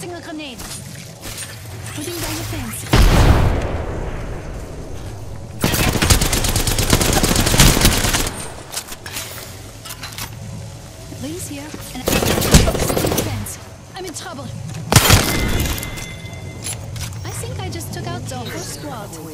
Tossing a grenade. Putting down the fence. Lee's here, and I'm fence. I'm in trouble. I think I just took out the whole squad.